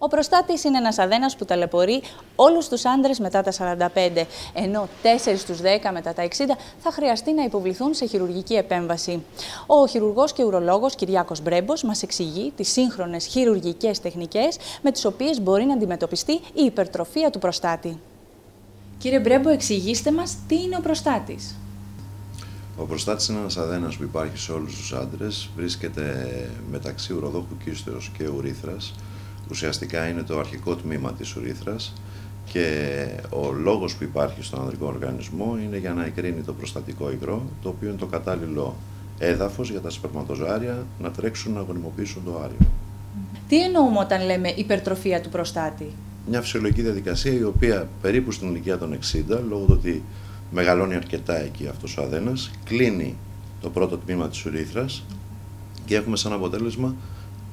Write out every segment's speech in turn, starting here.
Ο προστάτης είναι ένας αδένας που ταλαιπωρεί όλους τους άντρες μετά τα 45, ενώ 4 στους 10 μετά τα 60 θα χρειαστεί να υποβληθούν σε χειρουργική επέμβαση. Ο χειρουργός και ουρολόγος Κυριάκος Μπρέμπος μας εξηγεί τις σύγχρονες χειρουργικές τεχνικές με τις οποίες μπορεί να αντιμετωπιστεί η υπερτροφία του προστάτη. Κύριε Μπρέμπο, εξηγήστε μας τι είναι ο προστάτης. Ο προστάτης είναι ένας αδένας που υπάρχει σε όλους τους άντρες, βρίσκεται μεταξύ ουροδόχου κίστεως και ουρίθρας, ουσιαστικά είναι το αρχικό τμήμα της ουρίθρας και ο λόγος που υπάρχει στον ανδρικό οργανισμό είναι για να εκρίνει το προστατικό υγρό, το οποίο είναι το κατάλληλο έδαφος για τα σπερματοζάρια να τρέξουν να αγωνιμοποιήσουν το άριο. Τι εννοούμε όταν λέμε υπερτροφία του προστάτη; Μια φυσιολογική διαδικασία η οποία περίπου στην ηλικία των 60, λόγω του ότι μεγαλώνει αρκετά εκεί αυτός ο αδένας, κλείνει το πρώτο τμήμα της ουρίθρας και έχουμε σαν αποτέλεσμα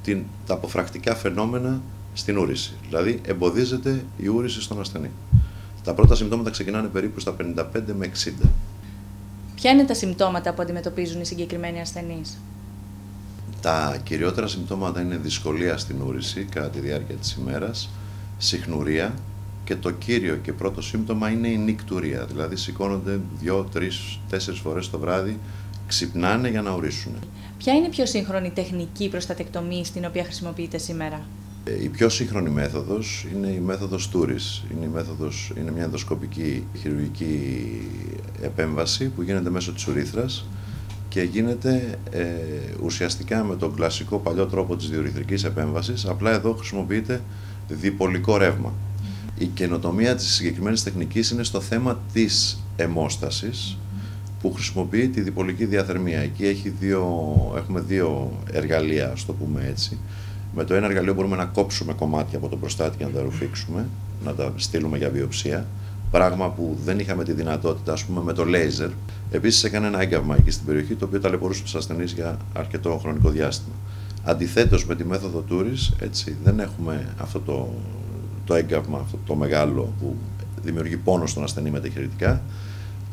την, τα αποφρακτικά φαινόμενα στην ούρηση. Δηλαδή εμποδίζεται η ούρηση στον ασθενή. Τα πρώτα συμπτώματα ξεκινάνε περίπου στα 55 με 60. Ποια είναι τα συμπτώματα που αντιμετωπίζουν οι συγκεκριμένοι ασθενείς; Τα κυριότερα συμπτώματα είναι δυσκολία στην ούρηση κατά τη διάρκεια της ημέρας, συχνουρία και το κύριο και πρώτο σύμπτωμα είναι η νυκτουρία. Δηλαδή σηκώνονται δύο, τρεις, τέσσερις φορές το βράδυ, ξυπνάνε για να ορίσουν. Ποια είναι η πιο σύγχρονη τεχνική προστατεκτομή στην οποία χρησιμοποιείται σήμερα; Ε, η πιο σύγχρονη μέθοδος είναι η μέθοδος Τούρης. Είναι, η μέθοδος, είναι μια ενδοσκοπική χειρουργική επέμβαση που γίνεται μέσω της ουρίθρας και γίνεται ε, ουσιαστικά με τον κλασικό παλιό τρόπο της διορυθρικής επέμβασης, απλά εδώ χρησιμοποιείται διπολικό ρεύμα. Η καινοτομία της συγκεκριμένης τεχνικής είναι στο θέμα της αιμόστασης, που χρησιμοποιεί τη διπολική διαθερμία. Εκεί έχει δύο, έχουμε δύο εργαλεία, ας το πούμε έτσι. Με το ένα εργαλείο μπορούμε να κόψουμε κομμάτια από το προστάτη και να τα ρουφήξουμε, να τα στείλουμε για βιοψία. Πράγμα που δεν είχαμε τη δυνατότητα, ας πούμε, με το λέιζερ. Επίσης, έκανε ένα έγκαυμα εκεί στην περιοχή, το οποίο ταλαιπωρούσε του ασθενείς για αρκετό χρονικό διάστημα. Αντιθέτως, με τη μέθοδο Τούρη, έτσι, δεν έχουμε αυτό το, το έγκαυμα, αυτό το μεγάλο που δημιουργεί πόνο στον ασθενή μεταχειρητικά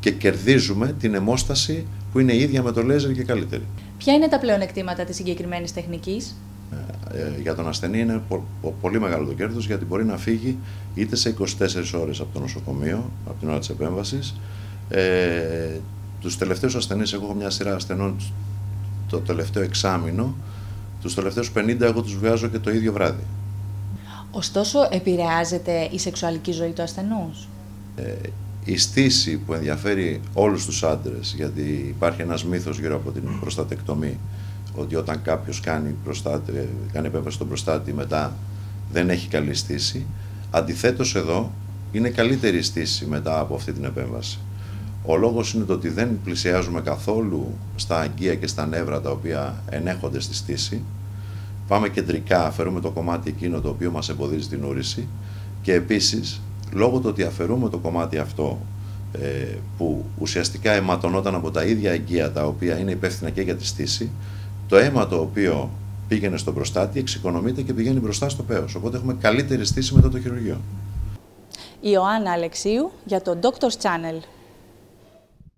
και κερδίζουμε την αιμόσταση που είναι ίδια με το λέιζερ και καλύτερη. Ποια είναι τα πλεονεκτήματα της συγκεκριμένης τεχνικής; Ε, ε, για τον ασθενή είναι πολύ μεγάλο το κέρδος γιατί μπορεί να φύγει είτε σε 24 ώρες από το νοσοκομείο, από την ώρα της επέμβασης. Ε, τους τελευταίους ασθενείς, εγώ έχω μια σειρά ασθενών το τελευταίο εξάμεινο, τους τελευταίους 50 εγώ τους βγάζω και το ίδιο βράδυ. Ωστόσο, επηρεάζεται η σεξουαλική ζωή του ασθενούς; Ε, η στήση που ενδιαφέρει όλους τους άντρες, γιατί υπάρχει ένας μύθος γύρω από την προστατεκτομή, ότι όταν κάποιος κάνει, προστάτε, κάνει επέμβαση στον προστάτη μετά δεν έχει καλή στήση. Αντιθέτως εδώ είναι καλύτερη στήση μετά από αυτή την επέμβαση. Ο λόγος είναι το ότι δεν πλησιάζουμε καθόλου στα αγκία και στα νεύρα τα οποία ενέχονται στη στήση. Πάμε κεντρικά, αφαιρούμε το κομμάτι εκείνο το οποίο μας εμποδίζει την ούρηση και επίσης λόγω του ότι αφαιρούμε το κομμάτι αυτό ε, που ουσιαστικά αιματωνόταν από τα ίδια αγκία τα οποία είναι υπεύθυνα και για τη στήση, το αίμα το οποίο πήγαινε στον προστάτη εξοικονομείται και πηγαίνει μπροστά στο πέος. Οπότε έχουμε καλύτερη στήση μετά το χειρουργείο. Ιωάννα Αλεξίου για το Doctor's Channel.